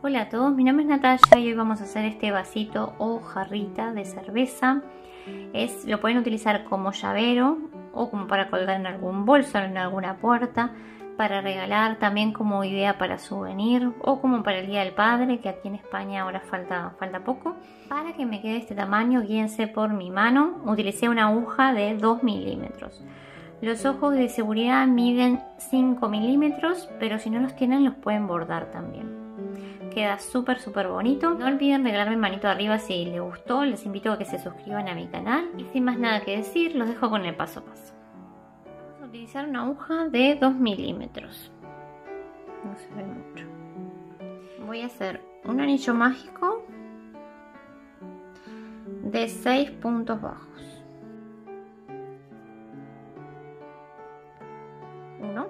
Hola a todos, mi nombre es Natalia y hoy vamos a hacer este vasito o jarrita de cerveza. Es, lo pueden utilizar como llavero o como para colgar en algún bolso, en alguna puerta, para regalar, también como idea para souvenir o como para el Día del Padre, que aquí en España ahora falta, falta poco. Para que me quede este tamaño, guíense por mi mano, utilicé una aguja de 2 milímetros. Los ojos de seguridad miden 5 milímetros, pero si no los tienen los pueden bordar también queda súper súper bonito. No olviden regalarme manito arriba si les gustó, les invito a que se suscriban a mi canal y sin más nada que decir, los dejo con el paso a paso. Vamos a utilizar una aguja de 2 milímetros. No se ve mucho. Voy a hacer un anillo mágico de 6 puntos bajos. 1,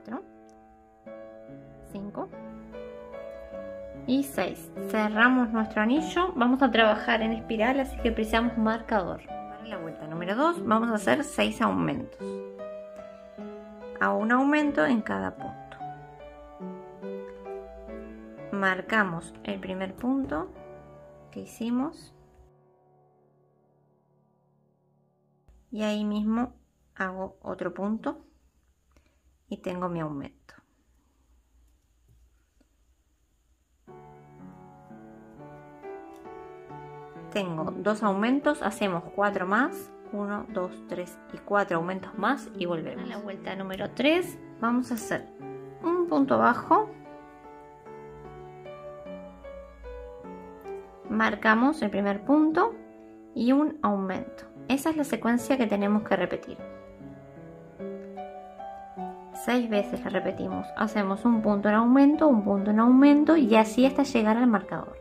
4, 5 y 6. Cerramos nuestro anillo. Vamos a trabajar en espiral, así que precisamos marcador. Para la vuelta número 2 vamos a hacer 6 aumentos. A un aumento en cada punto. Marcamos el primer punto que hicimos. Y ahí mismo hago otro punto y tengo mi aumento. Tengo dos aumentos, hacemos cuatro más, 1, 2, 3 y 4 aumentos más y volvemos. A la vuelta número 3 vamos a hacer un punto bajo, marcamos el primer punto y un aumento. Esa es la secuencia que tenemos que repetir seis veces la repetimos. Hacemos un punto en aumento, un punto en aumento y así hasta llegar al marcador.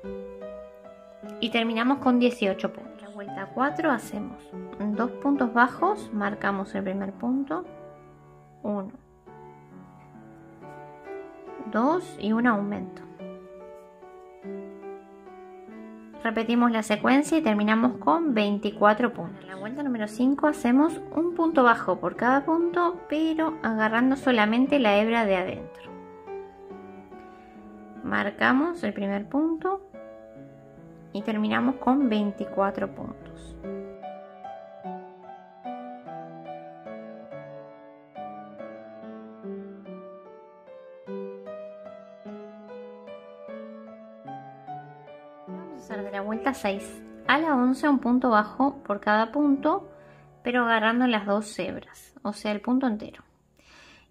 Y terminamos con 18 puntos. La vuelta 4 hacemos dos puntos bajos, marcamos el primer punto, 1, 2 y un aumento. Repetimos la secuencia y terminamos con 24 puntos. En la vuelta número 5 hacemos un punto bajo por cada punto, pero agarrando solamente la hebra de adentro. Marcamos el primer punto y terminamos con 24 puntos. De la vuelta 6 a la 11 un punto bajo por cada punto, pero agarrando las dos hebras, o sea el punto entero.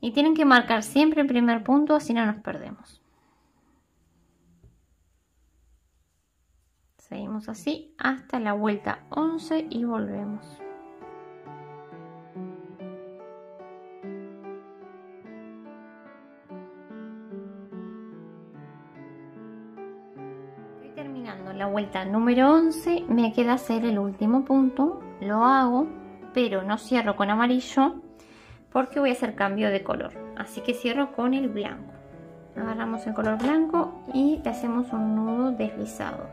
Y tienen que marcar siempre el primer punto, así no nos perdemos. Seguimos así hasta la vuelta 11 y volvemos. Vuelta número 11 me queda hacer el último punto, lo hago, pero no cierro con amarillo porque voy a hacer cambio de color. Así que cierro con el blanco. Agarramos el color blanco y le hacemos un nudo deslizado.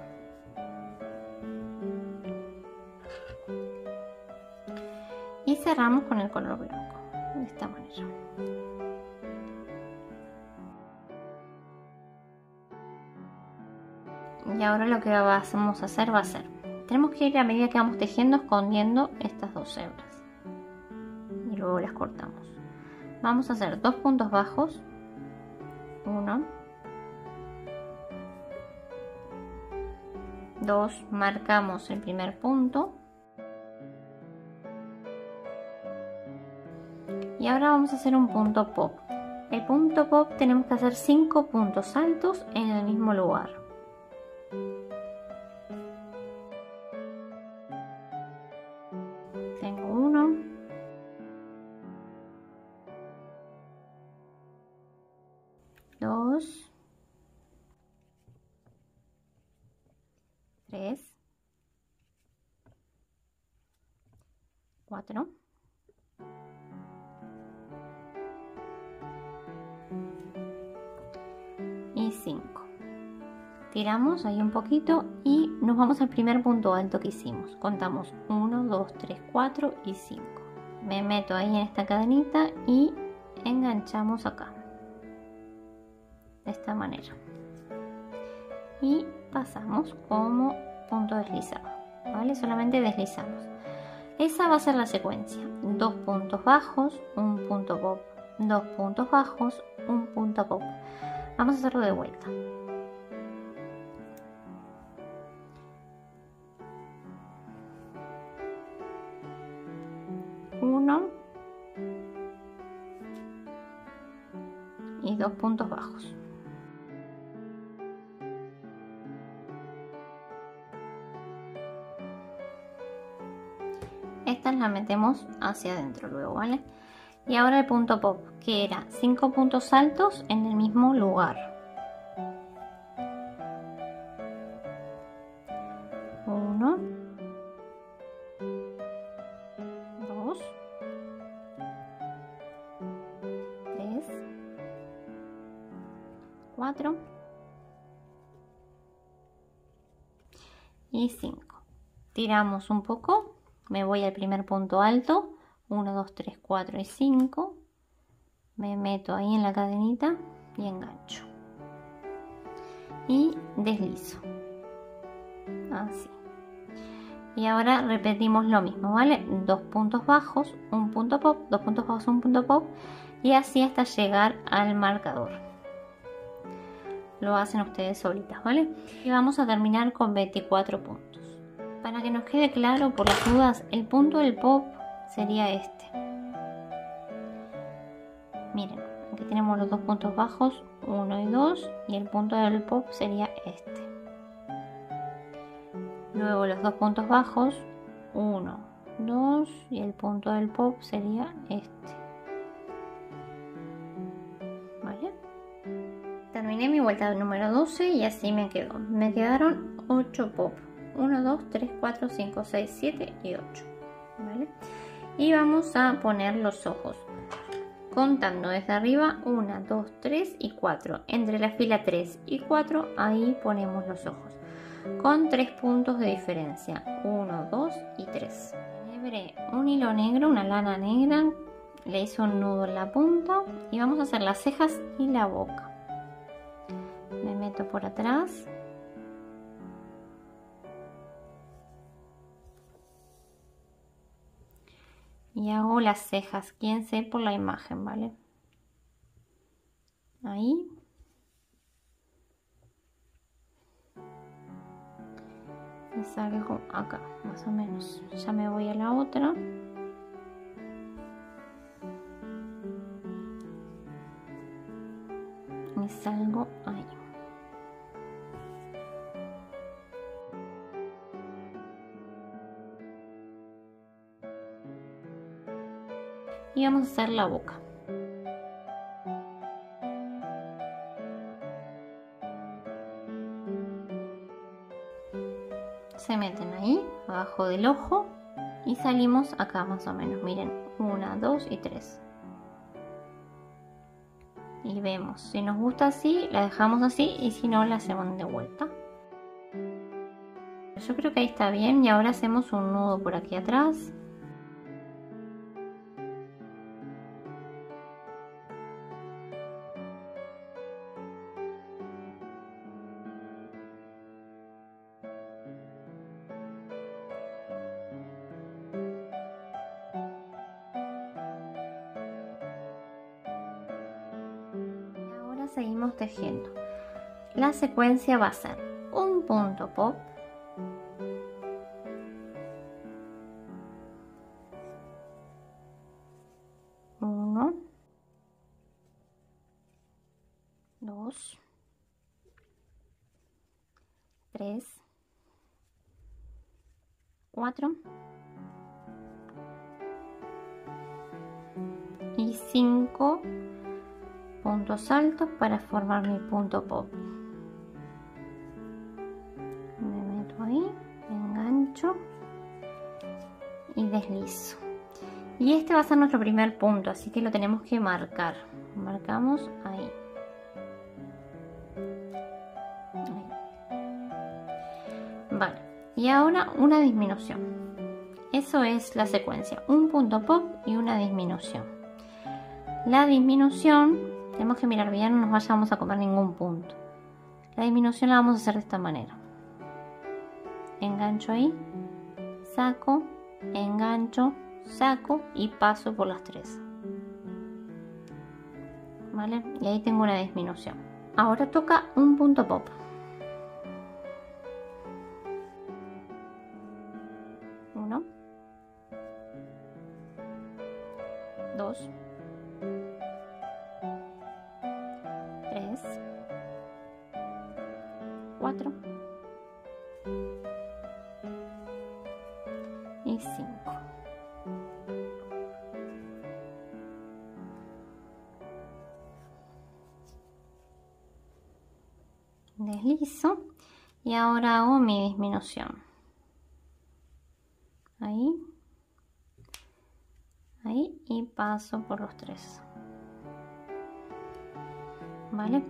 Y cerramos con el color blanco, de esta manera. Y ahora lo que vamos a hacer va a ser tenemos que ir a medida que vamos tejiendo escondiendo estas dos hebras. Y luego las cortamos. Vamos a hacer dos puntos bajos. Uno. Dos marcamos el primer punto. Y ahora vamos a hacer un punto pop. El punto pop tenemos que hacer cinco puntos altos en el mismo lugar 3, 4, 5. Tiramos ahí un poquito y nos vamos al primer punto alto que hicimos. Contamos 1, 2, 3, 4 y 5. Me meto ahí en esta cadenita y enganchamos acá. De esta manera. Y pasamos como punto deslizado vale solamente deslizamos. Esa va a ser la secuencia. Dos puntos bajos un punto pop. Dos puntos bajos un punto pop. Vamos a hacerlo de vuelta. Uno. Y dos puntos bajos estas las metemos hacia adentro luego vale y ahora el punto pop que era 5 puntos altos en el mismo lugar. 1 2 3 4 y 5 tiramos un poco me voy al primer punto alto 1 2 3 4 y 5 me meto ahí en la cadenita y engancho. Y deslizo. Así. Y ahora repetimos lo mismo vale dos puntos bajos un punto pop dos puntos bajos un punto pop. Y así hasta llegar al marcador. Lo hacen ustedes solitas vale y vamos a terminar con 24 puntos para que nos quede claro por las dudas el punto del pop sería este. Miren, aquí tenemos los dos puntos bajos, 1 y 2, y el punto del pop sería este. Luego los dos puntos bajos, 1, 2, y el punto del pop sería este. ¿Vale? Terminé mi vuelta número 12 y así me quedó. Me quedaron 8 pop. 1, 2, 3, 4, 5, 6, 7 y 8. ¿Vale? y vamos a poner los ojos. Contando desde arriba 1, 2, 3 y 4 entre la fila 3 y 4 ahí ponemos los ojos. Con 3 puntos de diferencia. 1, 2 y 3 Lebré un hilo negro, una lana negra. Le hice un nudo en la punta. Y vamos a hacer las cejas y la boca. Me meto por atrás y hago las cejas, quien sé por la imagen, ¿vale? Ahí. Y salgo acá, más o menos. Ya me voy a la otra. Y salgo ahí. A hacer la boca. Se meten ahí, abajo del ojo y salimos acá más o menos. Miren, una, dos y tres. Y vemos, si nos gusta así, la dejamos así y si no, la hacemos de vuelta. Yo creo que ahí está bien y ahora hacemos un nudo por aquí atrás. La secuencia va a ser un punto pop, uno, dos, tres, cuatro. Y cinco puntos altos para formar mi punto pop. Me meto ahí engancho y deslizo. Y este va a ser nuestro primer punto así que lo tenemos que marcar. Marcamos ahí, vale. Y ahora una disminución. Eso es la secuencia. Un punto pop y una disminución. La disminución, tenemos que mirar bien, no nos vayamos a comer ningún punto. La disminución la vamos a hacer de esta manera. Engancho ahí, saco, engancho, saco y paso por las tres. ¿Vale? Y ahí tengo una disminución. Ahora toca un punto pop. Y ahora hago mi disminución. Ahí. Ahí y paso por los tres. Vale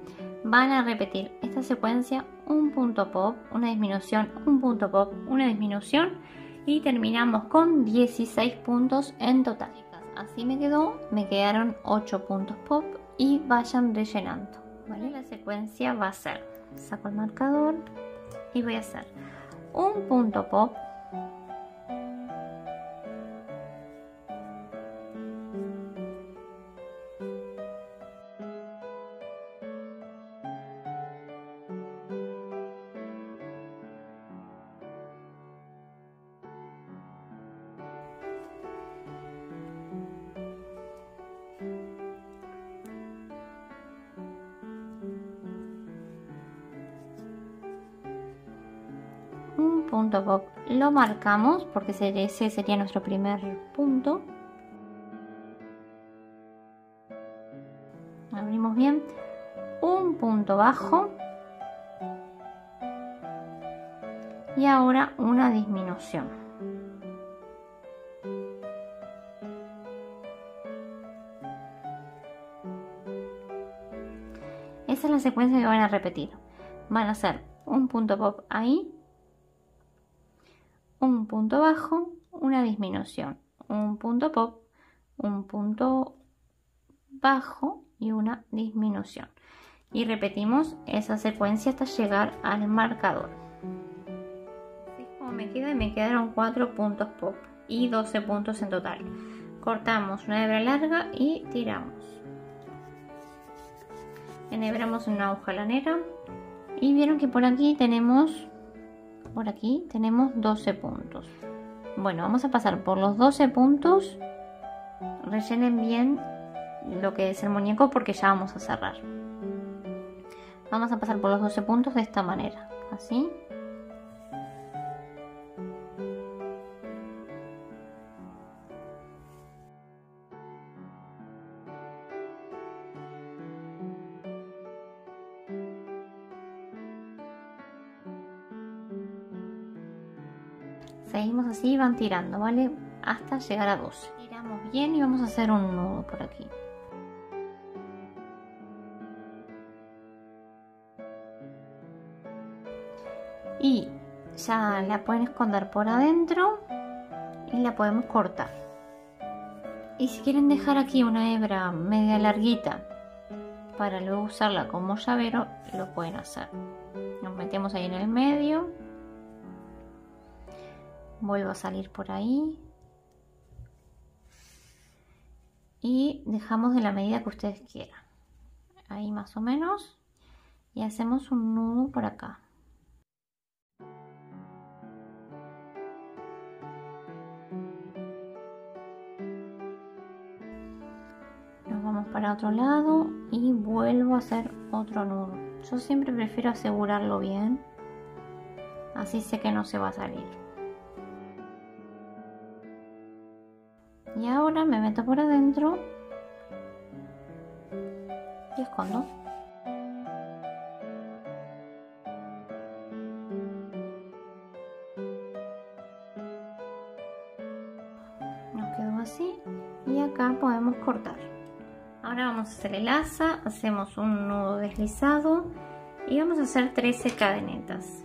van a repetir esta secuencia un punto pop una disminución un punto pop una disminución y terminamos con 16 puntos en total. Así me quedó me quedaron 8 puntos pop y vayan rellenando vale la secuencia va a ser saco el marcador y voy a hacer un punto pop punto pop lo marcamos porque ese sería nuestro primer punto. Abrimos bien. Un punto bajo. Y ahora una disminución. Esa es la secuencia que van a repetir. Van a hacer un punto pop ahí un punto bajo, una disminución, un punto pop, un punto bajo y una disminución. Y repetimos esa secuencia hasta llegar al marcador. Como me me quedaron 4 puntos pop y 12 puntos en total. Cortamos una hebra larga y tiramos. Enhebramos una aguja lanera y vieron que por aquí tenemos por aquí tenemos 12 puntos. Bueno vamos a pasar por los 12 puntos. Rellenen bien lo que es el muñeco porque ya vamos a cerrar. Vamos a pasar por los 12 puntos de esta manera así seguimos así van tirando vale hasta llegar a 12 tiramos bien y vamos a hacer un nudo por aquí. Y ya la pueden esconder por adentro y la podemos cortar. Y si quieren dejar aquí una hebra media larguita para luego usarla como llavero lo pueden hacer. Nos metemos ahí en el medio vuelvo a salir por ahí. Y dejamos de la medida que ustedes quieran. Ahí más o menos. Y hacemos un nudo por acá. Nos vamos para otro lado y vuelvo a hacer otro nudo. Yo siempre prefiero asegurarlo bien. Así sé que no se va a salir y ahora me meto por adentro. Y escondo. Nos quedó así. Y acá podemos cortar. Ahora vamos a hacer el asa. Hacemos un nudo deslizado. Y vamos a hacer 13 cadenetas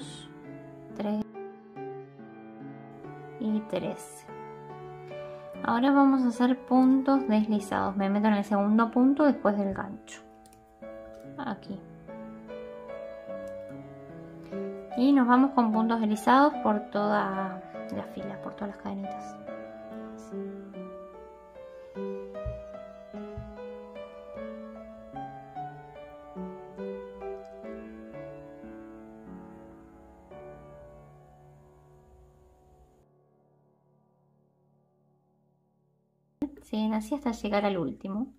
2, 3, interese. Ahora vamos a hacer puntos deslizados. Me meto en el segundo punto después del gancho. Aquí. Y nos vamos con puntos deslizados por toda la fila, por todas las cadenitas. Así hasta llegar al último.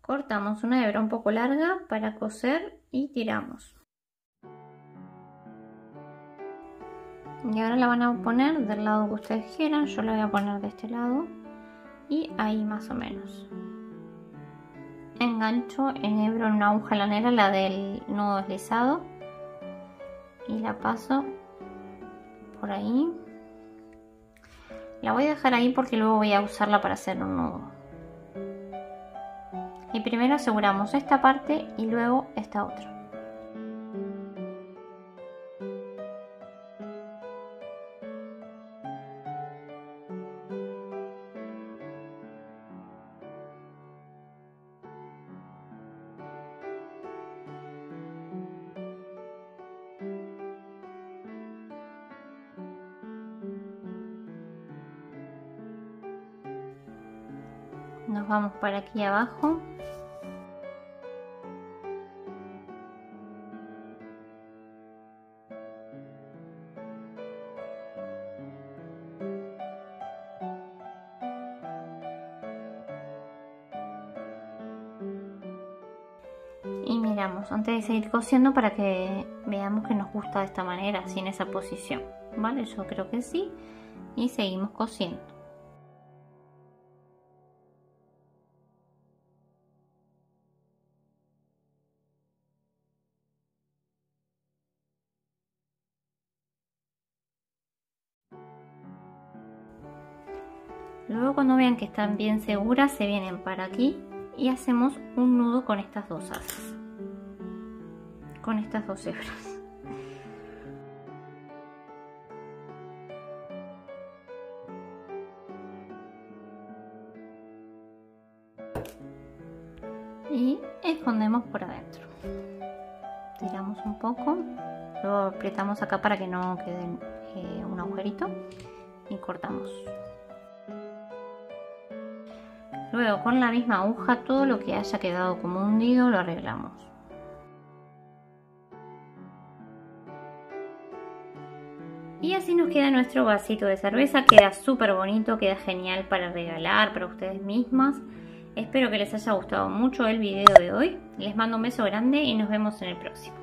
Cortamos una hebra un poco larga para coser y tiramos. Y ahora la van a poner del lado que ustedes quieran, yo la voy a poner de este lado y ahí más o menos. Engancho, en una aguja lanera la del nudo deslizado y la paso por ahí la voy a dejar ahí porque luego voy a usarla para hacer un nudo. Y primero aseguramos esta parte y luego esta otra. Nos vamos para aquí abajo y miramos antes de seguir cosiendo para que veamos que nos gusta de esta manera, así en esa posición, ¿vale? Yo creo que sí y seguimos cosiendo. Luego cuando vean que están bien seguras se vienen para aquí y hacemos un nudo con estas dos asas. Con estas dos hebras. Y escondemos por adentro. Tiramos un poco. Luego apretamos acá para que no quede eh, un agujerito. Y cortamos. Luego con la misma aguja todo lo que haya quedado como hundido lo arreglamos. Y así nos queda nuestro vasito de cerveza, queda súper bonito, queda genial para regalar para ustedes mismas. Espero que les haya gustado mucho el video de hoy. Les mando un beso grande y nos vemos en el próximo.